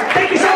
Thank you so much.